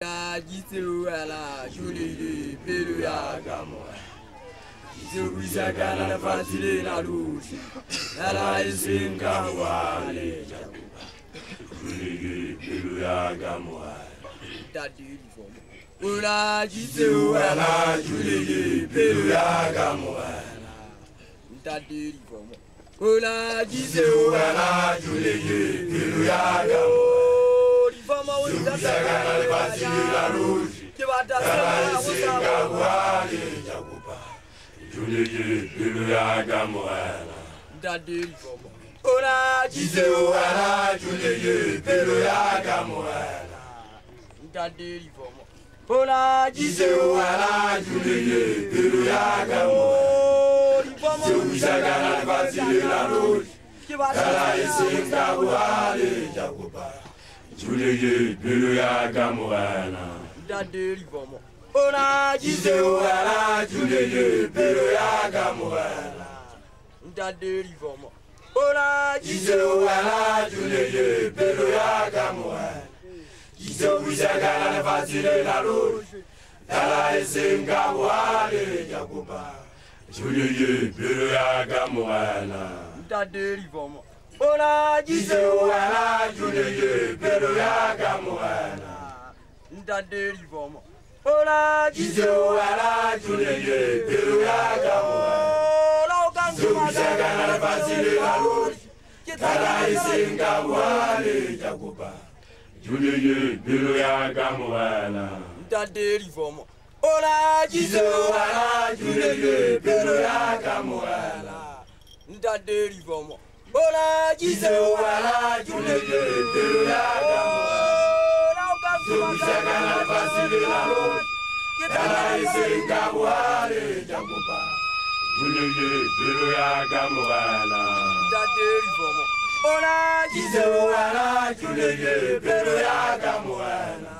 Jitsu ala Julie Pelu ya gamo Jitsu wisaka na fatile na lushi Ala isinga wale Julie Pelu ya gamo Dadi fomo Ula Jitsu ala Julie Pelu ya gamo Dadi fomo Ula Jitsu ala Julie Pelu ya gamo Tukisagana libasi la ruji Tala isinga kuhali njakupa Juliki bilu ya gamuana Dadil Ola jise uwana juliki bilu ya gamuana Dadil Ola jise uwana juliki bilu ya gamuana Tukisagana libasi la ruji Tala isinga kuhali njakupa Juleje Beluya Gamoana. Dade Libomo. Ola Jise Ola Juleje Beluya Gamoana. Dade Libomo. Ola Jise Ola Juleje Beluya Gamoana. Jise Ujagala Nefasile Lalo. Dala Esenga Wale Yakuba. Juleje Beluya Gamoana. Dade Libomo olagize walajuleye pelo yaga mwana ndandelivomo olagize walajuleye pelo yaga mwanalaokangumaagana basile aloi talaisenga e bwale jakuba juleye pelo yaga mwana ndandelivomo olagize walajuleye pelo yaga mwana ndandelivomo Ola jize wala jule de la damu Tukushaka nafasi bila lori Dala ise ikabwale jakupa Jule de la damu wala Daderi vomo Ola jize wala jule de la damu wala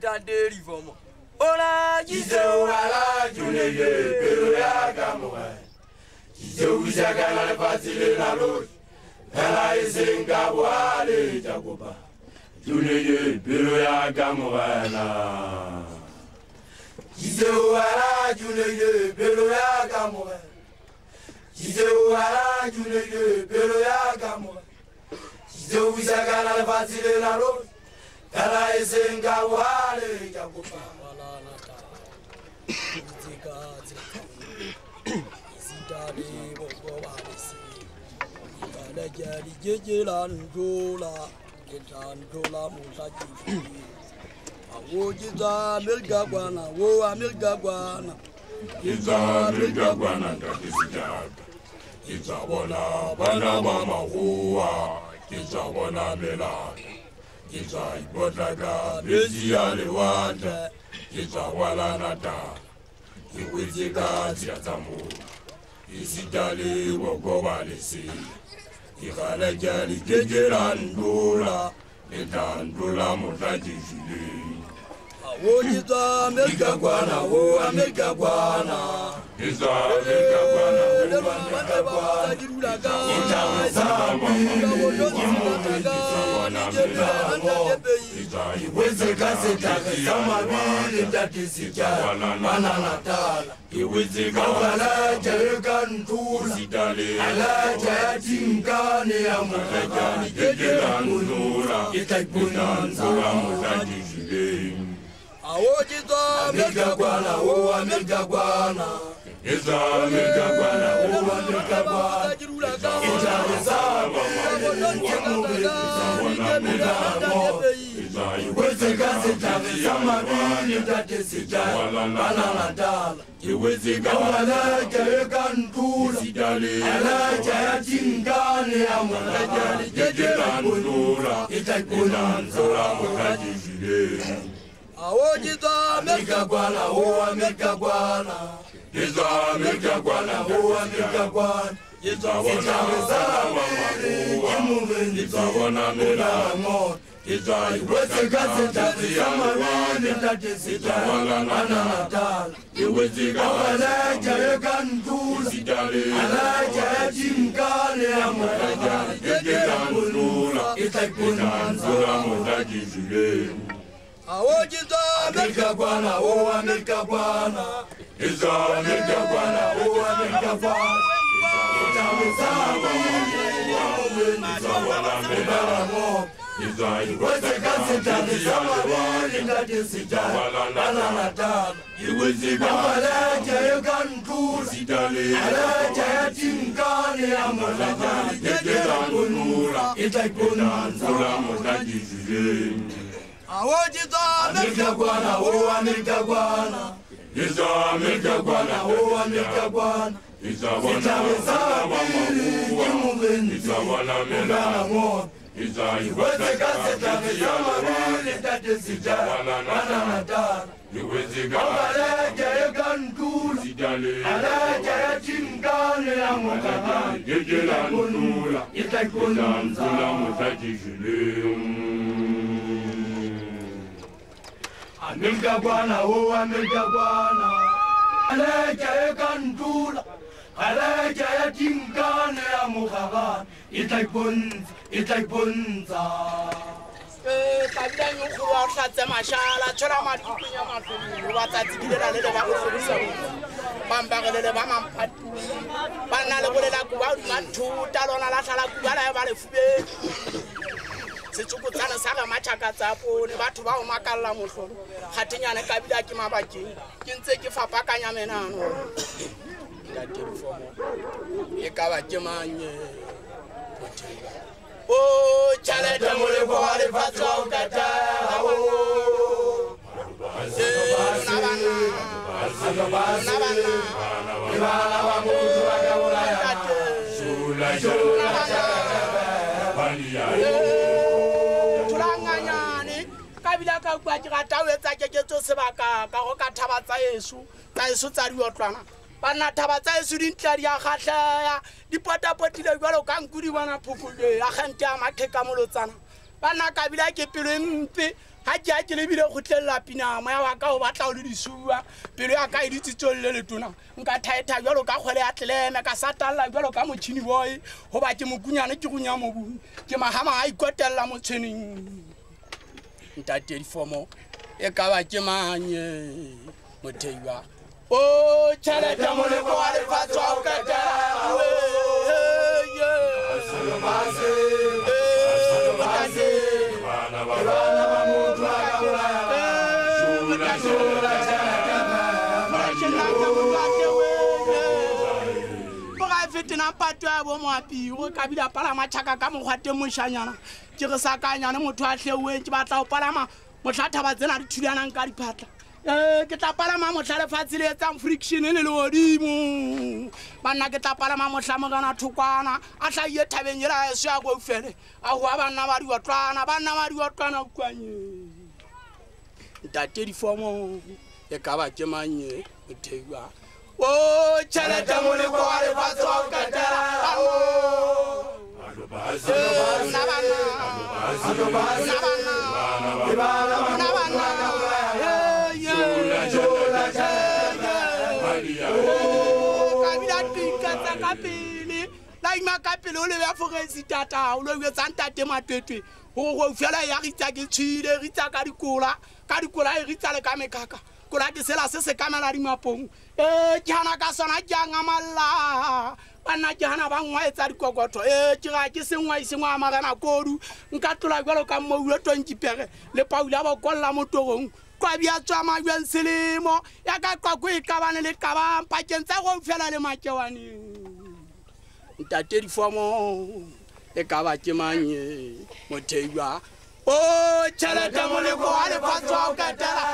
Daderi vomo Ola jize wala jule de la damu seušaka la lefatshe lena lotlhe fela e seng ka boaletša kopa tuneye pelo ya ka mogena Jizewara juneide pelo ya ka mogena Jizewara juneide pelo ya ka mogena Jizewishakala lefatshe lena lotlhe fela e seng ka boaletša kopa Thank you. sítàdé gbogbo wa lè sí ìbàlẹ̀jẹ̀ ìjẹ́jẹ́ là ń jó la ìta ń jó la mú sájì fún mi. àwo jíta amẹ́ríkà gbaná wo amẹ́ríkà gbaná. jíta amẹ́ríkà gbaná dàbí síjà jíta bọ́lá bọ́lá màmá wó wa jíta bọ́lá mẹ́la jíta ìgbọ́dàgà méjì àlewà dá jíta wàlánà dá ìwé jẹ́ká tí a ta mú. isijali wagobalisi ikala jali jejera ndula nitandula mutajifili awonyiza amerika gwana wo oh, amerika gwana iza amerika gwana wo amerika gwana jirulaga itawazamu wamulisa gwana mirabo iweze kazi taki za mabili tati sijara mana natala iweze kawala jayeka ntula. Ala jayati mkane ya mwana jayeka ntula. Itajbunanza wa mwana jishilei awojizwa mirjagwana uwa mirjagwana izwa mirjagwana uwa mirjagwana ijarisaba alajayatingane amwana jejeekundura itakunanzura mukajizile awojidha mirgagwana huwa mirgagwana idha mirgagwana huwa mirgagwana izabona milamona izaiwezekazetatisamalwanetatisikalaanatala iwezikaalajayekantuulaalajayatimkale amaa itakunanzula motajizileu awogiza amerika gwana o amerika gwana iza amerika gwana o amerika gwana itambuza abamuwa omuwendiza wala mbelamo iza iweze kazitanisa mabiri ngadisija ananatana iwezika malaja yekantuzi alaja yatinkane amalaja itegera kunura itakunanzula mudadizireni yekan kuri Aleja yatingani amulajani Yegera kunura Itaikunanza Amerika bwana, amemtakwana wo amemtakwana kaleja ekantula kaleja yatinkane ya mokgabana e tla ipontsha e tabidang eh, nkgoba o tlatse mašala tshwela madikunya matlololo batsatsi dilela le le ba otlodisa bambagelele ba mampatuli ba nna le bolela kuba odima thuta lona la tlhala kuba la ye ba lefubeng. Setsokotsane sa ga matšhaka tsa pone batho ba o makalela motlholo ka bila ke mabakeng ke ntse ke fapakanya menano e ka ba ke manye o tšhelete moleko wa lefatshe wa o katela o Ibala wa muthu akaulaya. thulanganyane kabila ka kua ke rata o etsa keketso sebaka ka go ka thaba tsa eso tsa eso tsa diotlwana banna thaba tsa eso dintla di a kgatlhea dipotapotile jalo ka nku di bona phokole a kgente a matheka molotsana. Banna kabila ke pelo e mpe ga ke a ke lebile go tlelela pinamo ya waka o batla o le disua pelo ya ka e ditsitsong le letona. Nka thaetha jalo ka kgwele ya tleleme ka satalela jalo ka motšhini boy goba ke mokunyane ke gonya mobung ke mahama a ikotelela motšhineng ntate difomo e ka ba ke manye motheiwa. O tšhelete moleko wa lefatshe wa o ketelawe fetena pato ya bomoapiro ka bile a palama tšhaka ka mokgwate mošanyana ke re sa motho a tlheueng ke batla go palama motlhathaba tsena di thulanang ka diphatla. Um ke tla palama motlha lefatshe le etsang friction le le godimo banna ke tla palama motlhamogana thokwana a tlhaie thabeng ela eso ya koufele a goa banna ba diotlwana banna ba diotlwana kwanye ntate difomo e ka ba ke manye motheiwa o tšhelete moleko wa lefatshe wa o katela kabila tikatsa ka pele laima ka pele o lebe fogesi tata o lo etsang tate matwetwe go go fela ya ritsa ke tshile ritsa ka dikola ka dikola e ritsa le ka mekaka kulajisela sese kamalari mapong e jana ka sona janga mala. bana jana ba ngwaetsa dikokoto e, e ke ga ke sengwai sengwe a magana kodu. Nka tlola jalo ka mmoula tonkipege le paula ba kolla motogong qabi a tswa mabjang selemo. Ya ka qako e kabane le kabang pakeng tsa go fela le makewaneng ntate difomo e ka ke manye motheiwa o tšhelete moleko wa lefatshe wa o katela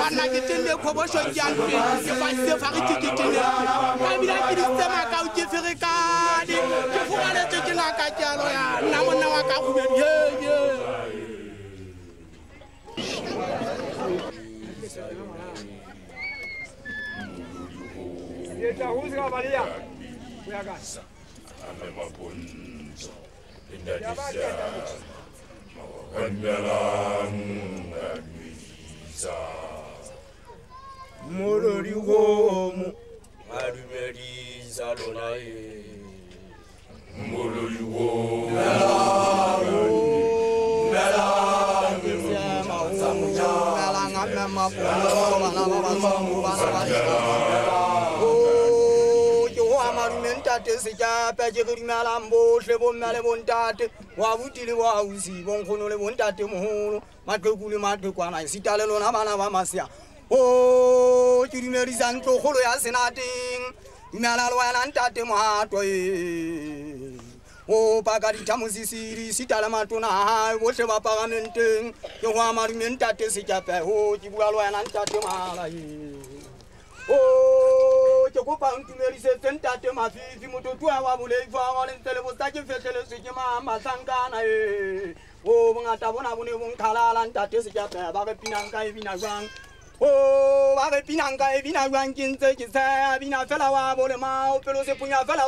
banna ke tenne kgoboso keanpe ke fasefa ge ke ketene kabila ke ditsemakao ke ferekane ke fogaletse ke ngaka kealo ya nna monna wa ka that is just. Kandalangu Kamisa. Molori womu Adumeriza lonae. Molori womu Nalangu Nalangu Nalangu Nalangu Nalangu Nalangu Nalangu Nalangu Nalangu Nalangu amarume ntate sejape ke re dumelang bohle bomme le bontate wa buti le boausi bonkgono le bontate moholo. Maqheku le maqhekwana esita le lona bana ba masea. O ke dumedisa ntlokgolo ya senateng. Dumela le wena ntate mohato e. O paka dithamosisiri sita le matona gae botlhe ba pagamenteng ke go amarume ntate sejape o ke bua le wena ntate maala e. O ke ko pan tumerise sen tate mafifi mututu awabule ifangonensele busaki fetele sikima masankana e o bina punya fela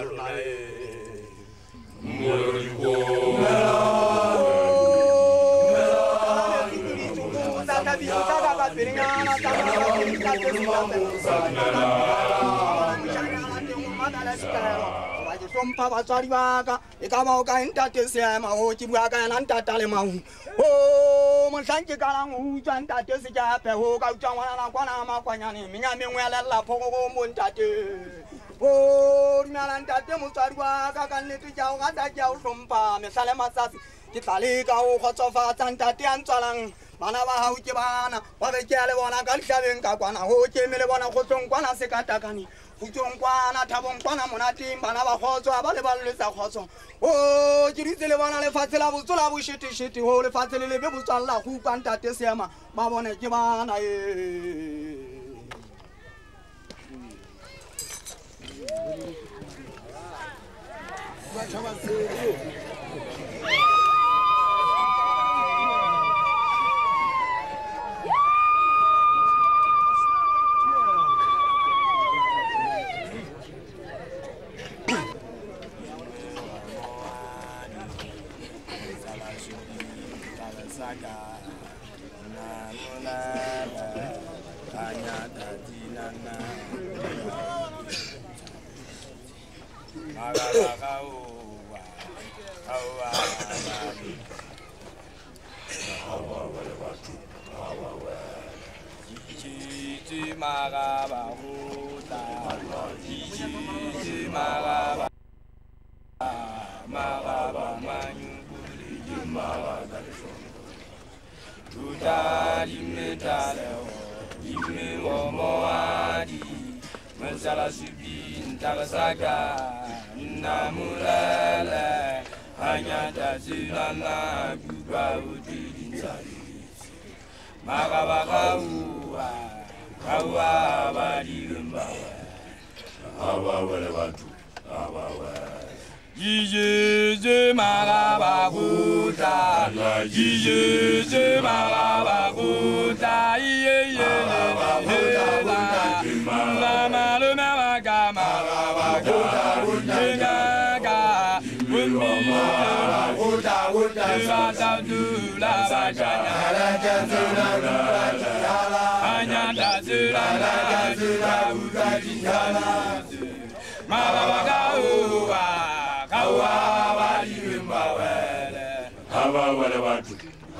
lona e hlompha batswadi baka e ka ba o kae ntate seema o utswa ntate sejape o ka utswa ngwanana kwana makwanyane menya mengwe ya lellaphokoko mo ntate dumela ntate motswadi wa ka ka nnete ke ao gata ke ao hlompha mehla le matsatsi. Ke tla leka o kgotsofatsa ntate a ntswalang bana ba gao ke bana. Wa be ke ya le bona ka ditlhabeng ka kwana go ke eme le bona kgotlong kwana se ka takane futsong kwana thabong kwana monateng bana ba kgotswa ba le ba lletsa kgotso. O ke ditse le bona lefatshe la botso la bošetešete o lefatshe le lebe botswalela go utlwa ntate seema. Ba bone ke bana e Thank you.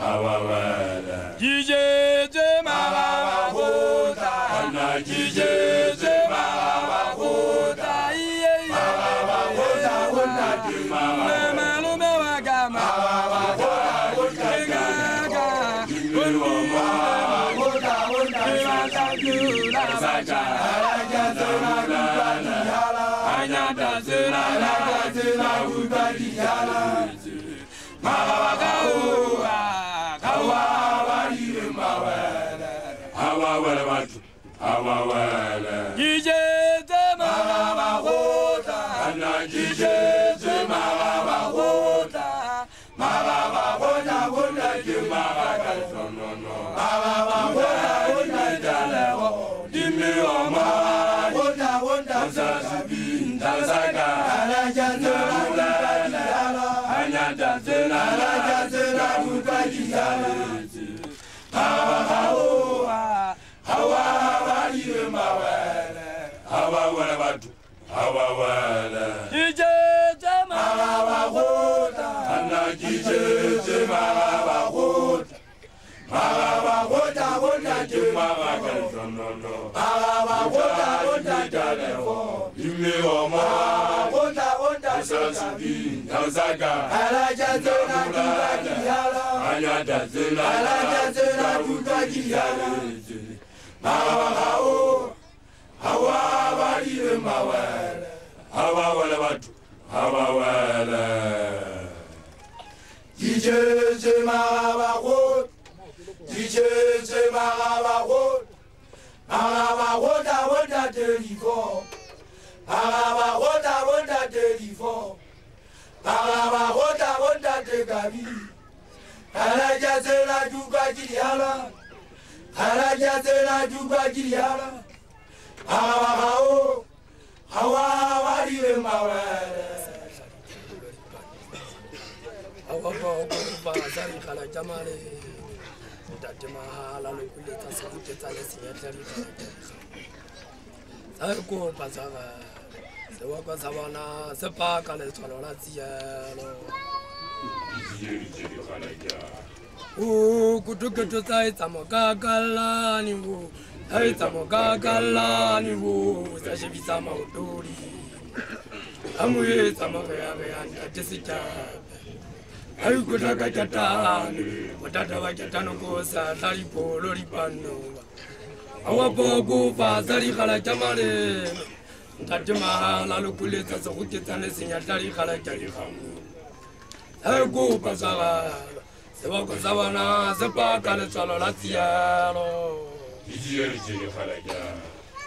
Hawawele. Jijete marabakota, esasudi nausaka Alajazena tuka kiyala anyadazela jeje maraba woda maraba woda woda deliver maraba woda woda deliver maraba woda woda degabi alajazela dugbajiri ala alajazela dugbajiri ala maraba o awa awarire mawere. awa ba ọgbọn ba azari kala jamare. ntate mahala lokoletsa sekutetsane senyetle le diatega sa e kopa sare sewaka sa bona se paka letshwalo la tsielo o kutuketo tsa etsa mokakallane o tsa etsa mokakallane o sa shebisa maotodi. A mo etsa moreareang tate setape ayikotakacatane utata wacatano kosahla lipolo lipanowa awapokufa salikhala ca maleme ntatimahala lokuletsa sekuketsane senyatla likhala ca likgamu ekupa sagala seboko sa bona sepaka letswalo la tsialo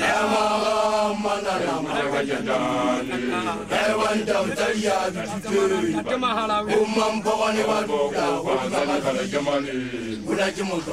Ikulekela ile ya tabe Yamaga manana Ewanda utalia bitute ntate mahala we Umambone waduka Unaji moto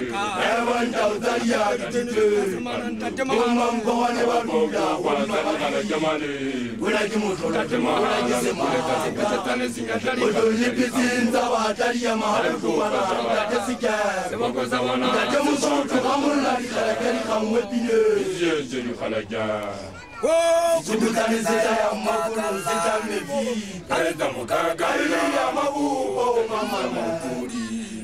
Yamaga manana Ewanda utalia bitute ntate mahala Umambone waduka Unaji moto Unaji sema segoketsa le senyatla dikgamo Ulipizinza watalia mahaluku wana Tate sika sebako sa bona Tate musutu kamola dikala kali kamwe pine Zibutane zitaya makulu zitamevi Kaili ya mabubo mama Ijikwelibela ile ya tabe Yamaga manana Ewanda utalia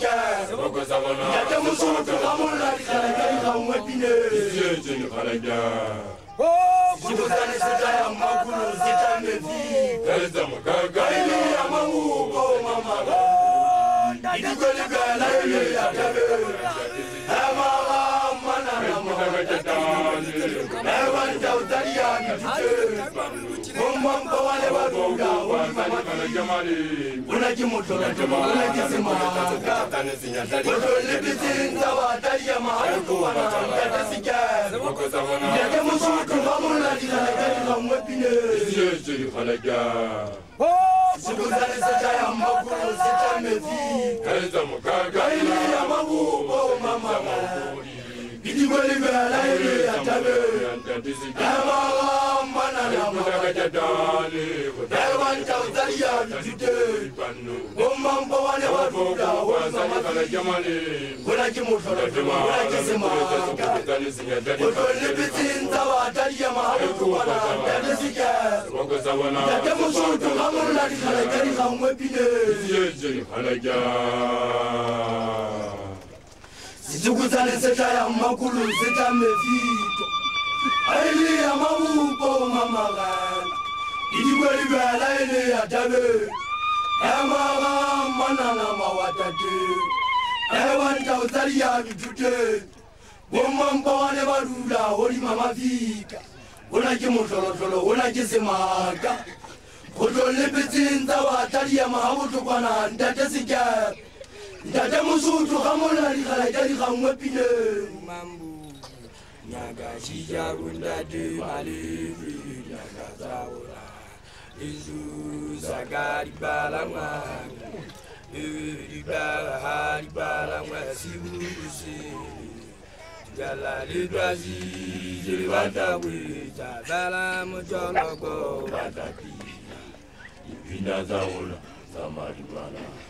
Tate sika musutu kamola dikala kamwe pine Zibutane zitaya makulu zitamevi Kaili ya mabubo mama Ijikwelibela ile ya tabe Yamaga manana Ewanda utalia bitute Umamba wane waduka Mabubo mama jigoli fɛ. Situkuzale seta ya makulu seta mefito Aili ya mabuko mama gana Ijikweli bela ili ya tabe Ema mana na mawatate Ewa nitauzali ya mitute Goma mbawane barula holi mama fika. Unaje motolotolo unaje semaka. Kotole pezinza watali ya mahabutu kwa na Dada Moussoutou, Ramon Ali, Khaladjali, Ramon Pine. Mambo, Nyaga, Shija, Gunda, De, Malivri, Nyaga, Zawola. Izu, Zagari, Balama. Ewe, Bala, Hari, Balama, Sibu, Sibu. Jala, Librazi, Jelibata, Wita, Bala, Mojologo, Bataki. Ibina, Zawola, Zamari, Balama.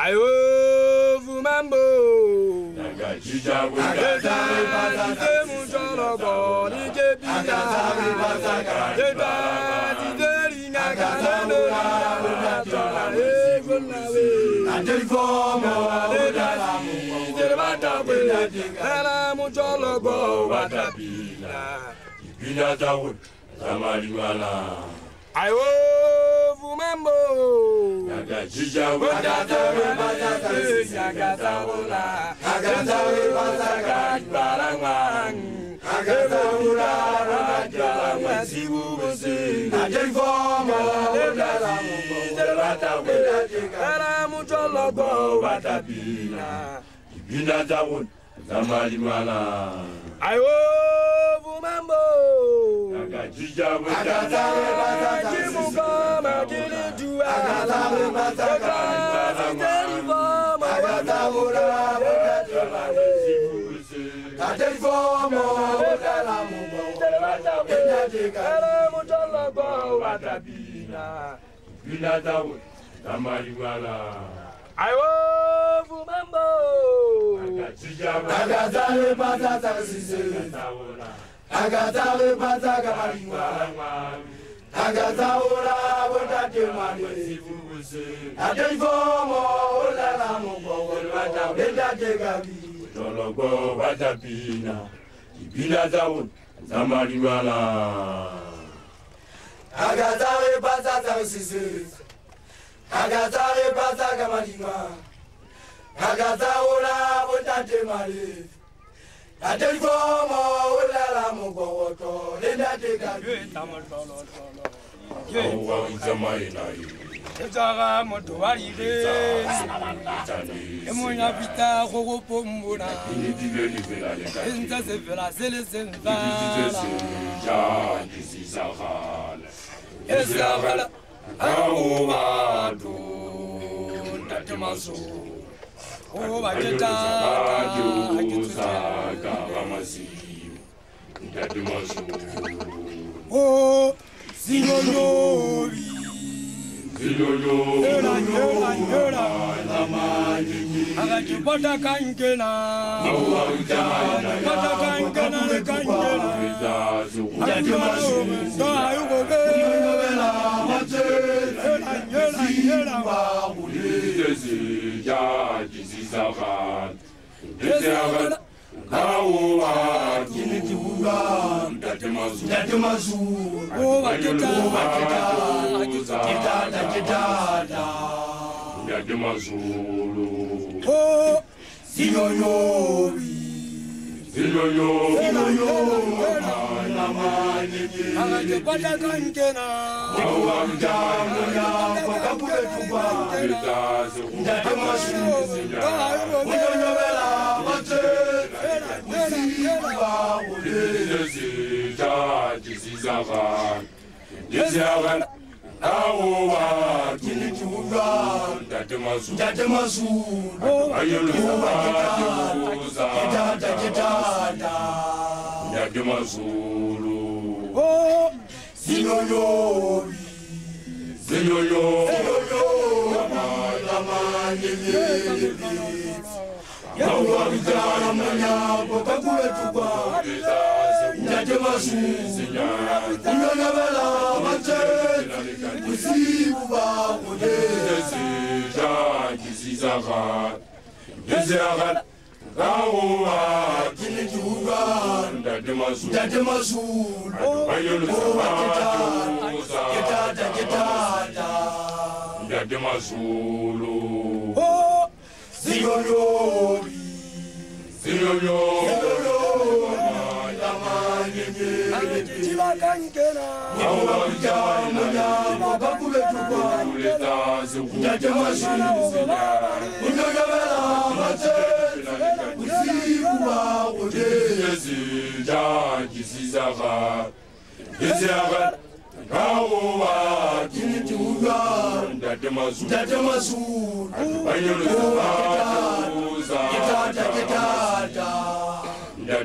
zamaribala ayovu mambo Nagajija runda Ipinda zaola zamaribala ayovu mambo Nagajija runda zaola akatsalepatsa kamalingwa akatsaola botatemane ateifomo olala mokoko entate kabili Tologo watapina Ipinda zaola zamaribala akatsalepatsa tsakasise akatsalepatsa kamalingwa akatsaola botatemane ateifomo olala mokokoto entate kabili Awa uzamayenayo etsaga motho wa dire emonyapita go go pombola e ntse se fela se le sentsala e seagala ao batho ntate maso o baketaka o sinyonyobi akatipata kankena pata kankena le Ayo Vumambo. Agata le patata sise. Agata le patata mariwa. Agata ora bonda de mani. Ade fomo ola la mo bongo bata benda de gabi. Lologo bata bina. Ibila zaun zamariwa la. Agata le patata sise. akazare pasaka madima akazawola bontate male atelikomo olala mogowoto lendateka awawizamayenayo ezaka moto balile emonya bita kokopo mbuna ezinza sevela sele senzala ezakala avo vantu ndati mazoro uvachitataakitsaka vamaziyo ndati mazoro o zivonyovi mayilayila luchiliza jijimaka makamakaluji anadikabia sinyulyolinyanyalepa ukwakite mayilayila bitano manya Isiyaba, Isiyaba, dawowa jinji wuga da damazu da damazu bayyana sabatu za kita da kita da da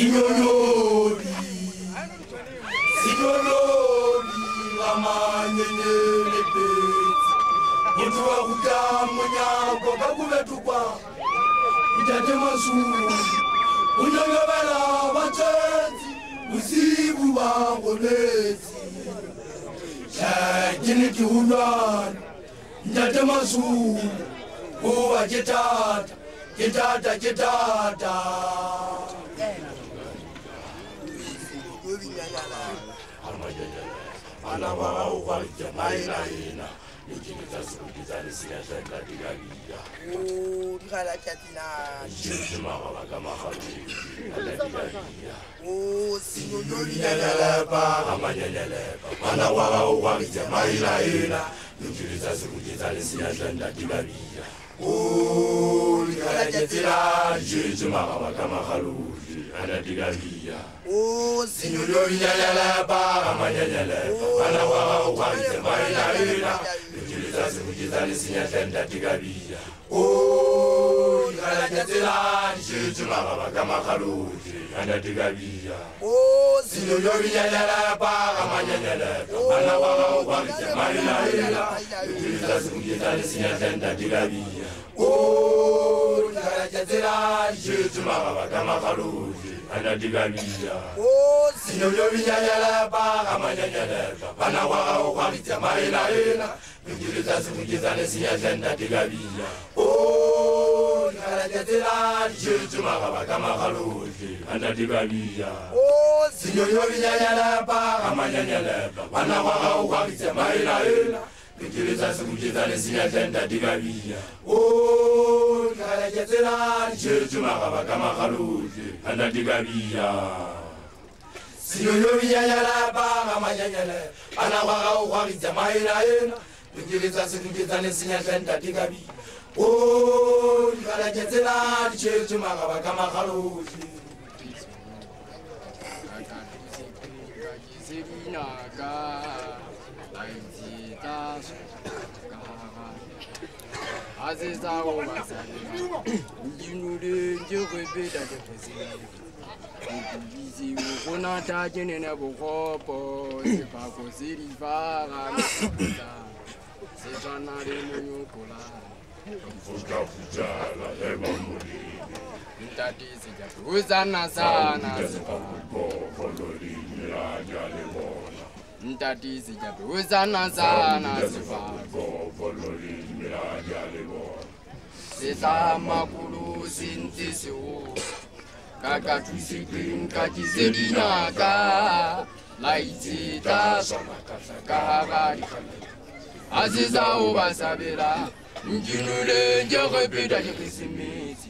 Sinyolori, sinyolori, amanye nyelebe. Yetu wa kudamu nyako bakubetukwa, itate mazuru. Unyongabela bachenzi, uzibu bangolezi. Shajini kiunwana, itate mazuru. Uwa chitata, chitata, chitata. vana vavavo varidya mainaina nechingitasikumbidzanisiya zvandadiraira ndikalachatinachizvimava vakamahaii adadiraira sinyonyonyalepa amanyanyalepa vana wavavo varidya mainaina nechingitasikumbidzanisiya zvandadiraira sijapuzana mukizazi mukizani sinyahlani datikabiya o ikalanyatselani shecimaba bakamahalote andatikabiya o sinonyobinyanyalapaka manyanyalaka mana wakaokwabija malilaila mukizazi mukizani sinyahlani datikabiya o ikalanyatselani shecimaba bakamahalote anadigaliza sinonyovinyanyalaba amanyanyalaba vana wao kwavitya maelahela vinjiriza simujizane siyazandadigavila kalajatelaljejumakavakamakaluhi anadigavila sinonyovinyanyalaba amanyanyalaba vana wao kwavitya maelahela Kukavujala eba mulibi Ndati sijapuzana sana Yajalibona Ndati sijapuzana sana Neno lina le kalu Sipakweseta ya ngalula Aya mukokosi nyizika mkukutana mmaite ipira Nimolebola titinini asobi Ikuhumuleza ndawani Aziza ubasabira Kwakume jinule ya kama Pita kizimi ilelekiza mukanya tazo ga se tsa go basalema dinolentse kgwepeta dikgeseng dibiseo go natha ke nene bogopo sefako se difaga se tshwana le monyokolana ntate sejaosana sana sefako uba Sao Akatuzipinga zisadinaka Kahomoleza ndawani Aziza ubasabira Akumejinule Kamba pita kizimi ilelekiza mukanya wacheza dadini nata mapa Kwesana sana sepako Sitana le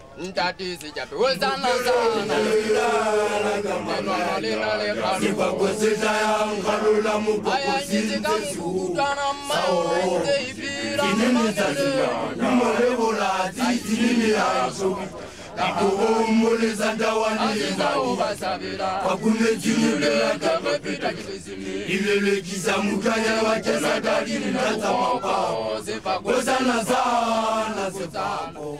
Sao Molewola titinini yaso Ikohomoleza ndawani Akumejinule kama ilelekiza mukanya nata mapa Kwesana sana sepako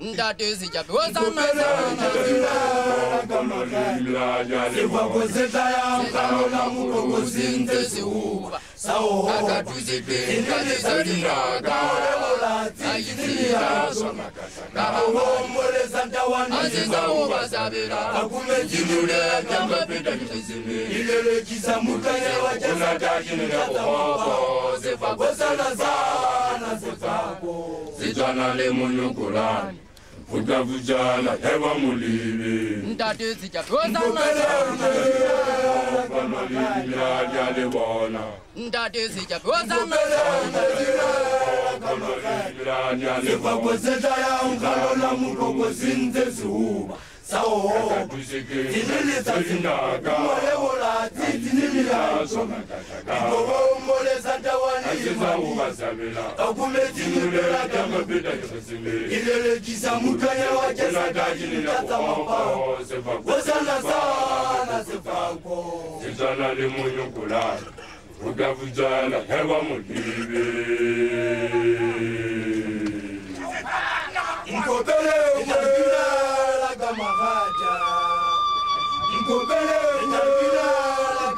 ntate sejabe o tsamayaaaolamokokosentse seoba akumejilulekambapedailekisamukalewacesatakiniaozefagosalazaa zijanale munyukulani vuja vijana hewa mulivi ntate zijaozamalivirajalivona ntate zijaozamalivirajalivonaivakwezetayaunkalona mukokozinzezuba saoo zililitsazinakamolevolati milango ikoba omboleza ndawaniima ogumetinumelaka ilelekisa mukanya wajesagajinikata mapao wezana sana zivako zizana limunyukula udavuzana hewa mulibe Mkopele mwe la gamaraja Mkopele mwe la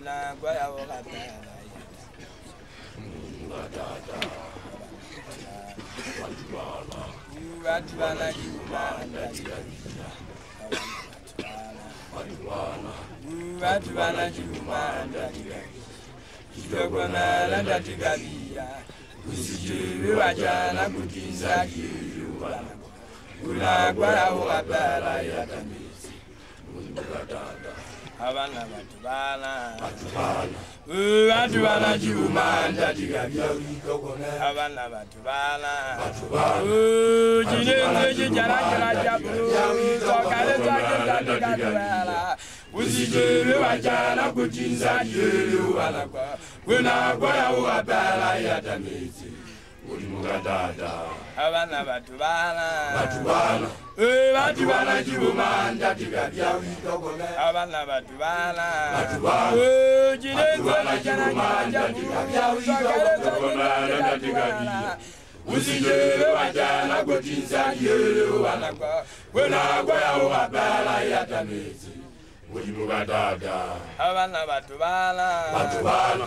kulagwa yavo katala vatu vatu vana chirumanda chidogomala kutinza kiruvana kulagwa yavo katala abana batubala batubala kiumanja kigabyalikogona abana batubala kinenze kijalakila jabuuokaletaketatugabala uzijele wajala kutinza jele ubalakwa wenakwayawukabala yatamizi. oli mukataata abaana batubala batubala batubala kibumanja wajana gwetinzanyewana gwenagwa yawo wabala yatamezi oli mukataata abaana batubala batubala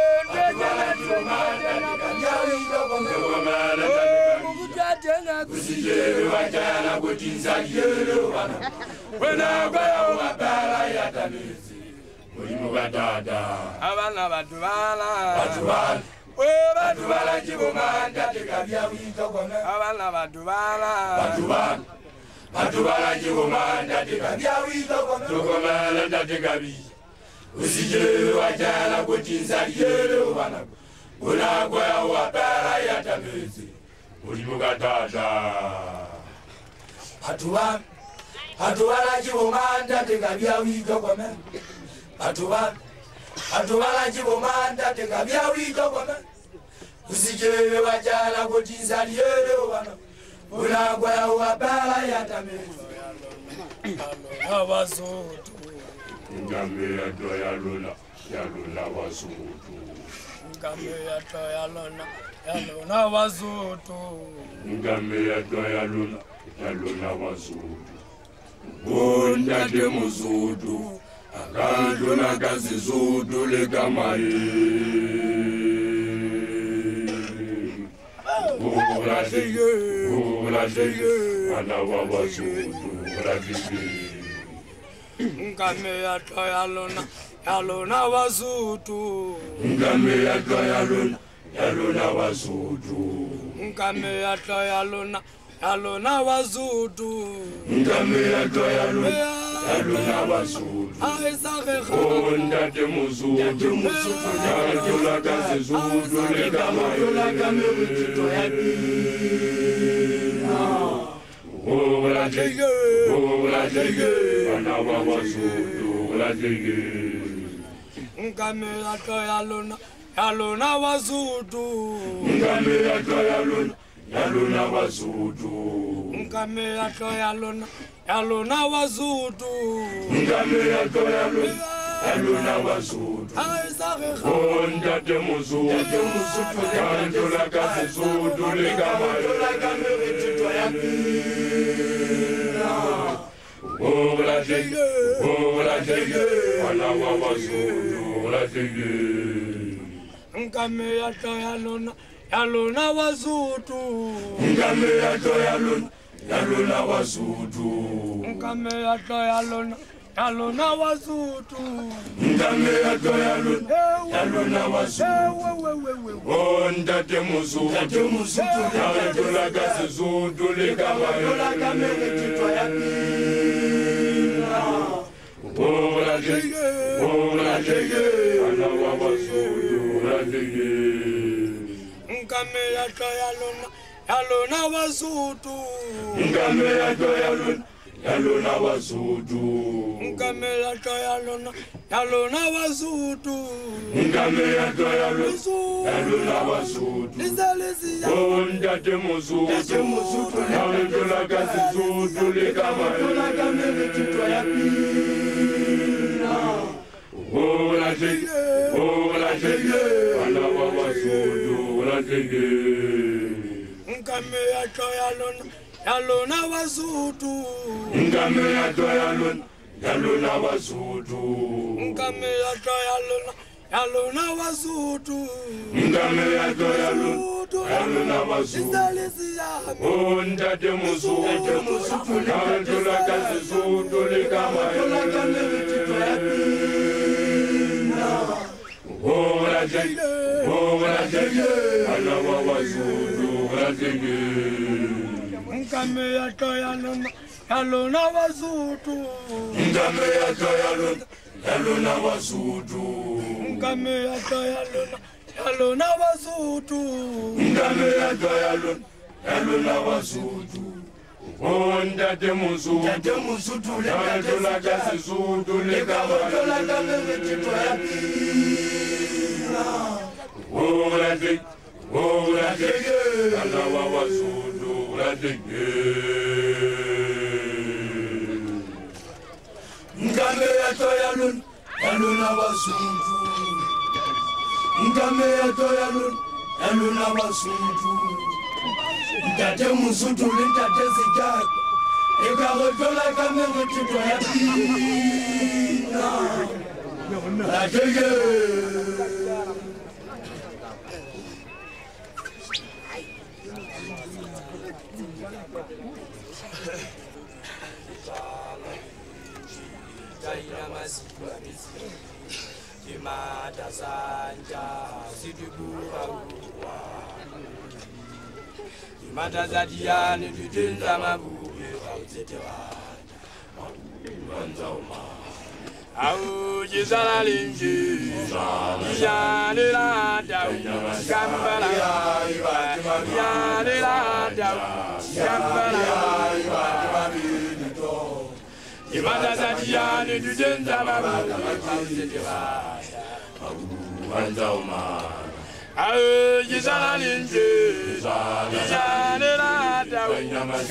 kusijeri vajana kuti nzakiyelewana wenagweyo mabala yatamizi mulimu vatata avana vatuvala vatuvala wevatubala chivumanda tikavyawiitogona avana vatubala vatubala vatubala chivumanda tikavyawiitogona tokomala kuti nzakiyelewana unagwea wabera ya tamizi. Ulimuka tata hatuwa hatuwala chivomanda tingavyawiga kwame. Hatuwa hatuwala chivomanda tingavyawiga kwame. Usichelewe wachala kuti nsaliyelo unagwea wabera ya tamizi. Abazotu ingambea doyalula yalula wazutu ngamia to ya ya lona wazutu ngamia to ya ya lona wazutu bondade muzutu akadlona kazizutu likamayi ubulahleke ngamia to ya wana Unagwa ya wabala ya tamezi abazoto Ngame ya do ya lula ya lula wasutu ngame yato yalona yalona. bazoto Ngame ya do ya lula ya lula wasutu Bondate muzutu akadlula kazizutu lekamaye Ulahleke ulahleke ana wabasutu ulahleke ngame yato yalona yalona bazoto ngame yatwa yalona yalona wasutu ngame yato yalona yalona bazoto ngame yatwa yalona yalona wasutu aisagega ondate musutu yatula kazizutu lekamayeulahleke ulahleke ana wabasutu ulahleke ngame yato yalona yalona bazoto ngame yatwa yalona yalona wasutu ngame yato yalona yalona bazoto ngame yatwa yalona yalona wasutu aisagega ondate musutu yatula kazizutu lekamayeulahleke ulahleke ana wabasutu ulahleke ngame yato yalona yalona bazoto ngame yalona wasutu ngame yato yalona yalona bazoto ngame yalona yalona wasutu ondate oh, musutu yatula kazizutu lekamayeulahleke ulahleke ana wabasutu ulahleke ngame yato yalona yalona bazoto ngame nkame yatlo ya lona ya lona wasutu nkame yatlo ya lona ya lona wasutu nkame yatlo ya lona ya lona wasutu nkame yatlo ya lona ya lona wasutu lizalizi ya. Oh ndate musutu ndate musutu na wetula kasi sutu likama ndate musutu ya pili olahlenge olahlenge alaba basulu olahlenge nkame yato yalona yalona basutu nkame yato yalona yalona basutu nkame yato yalona yalona basutu nkame yato yalona yalona bazulu ontate mosutu kabatolaka sesutolekamayo olajenge olajenge alawa wazulu olajenge. nkame yato yalona yalona wazutu. nkame yato yalona yalona wazutu. nkame yato yalona yalona wazutu. nkame yato yalona yalona wazutu. ondate musutu tate musutu le tate sika tolaka sisutu le kawa tolaka memetito ya pii Wuladik, wuladik, Allah wa wasudu wuladik. Ngambe ya toya nun, eluna wasudu. Ya toya Ekarotola ya. La gueule. Teke. imata sanja sidibuauwa imata jizala iyalela dau gambala iyalela dau gambala imata zadiyani didenza mabuye auzetewata au jizala linji iyalela dau gambala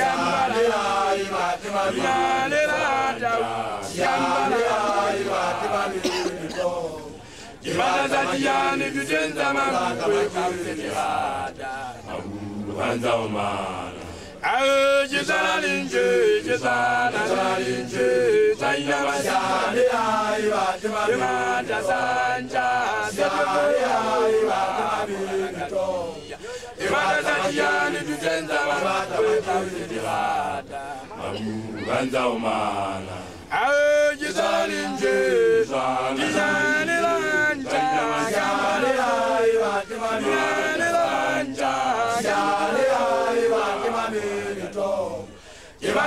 iyalela dau Ibada za jiani tutenza mabukwe kauteterada Awe jizala linje, jizala linje Sanja, Yale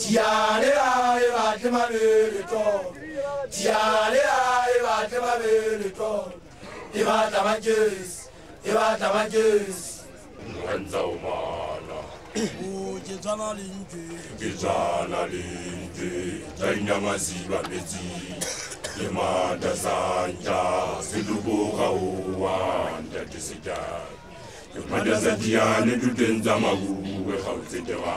mezi, imata sanja, silubuka uwa, ndati sija. Imata zadiyane tutenza maguwe khawzetewa, agu hanza umana. o jezana linje Gizana linje, zainyama ziba Yale ai bate mabele imata sanja, Yale ai bate mabele to imata zadiyane tutenza maguwe khawzetewa,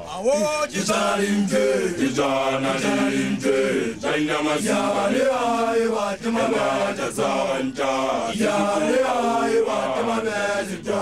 kizalinke kizanalinke zainamasiyaaleayebatemabetezanta yaaleayebatemabezito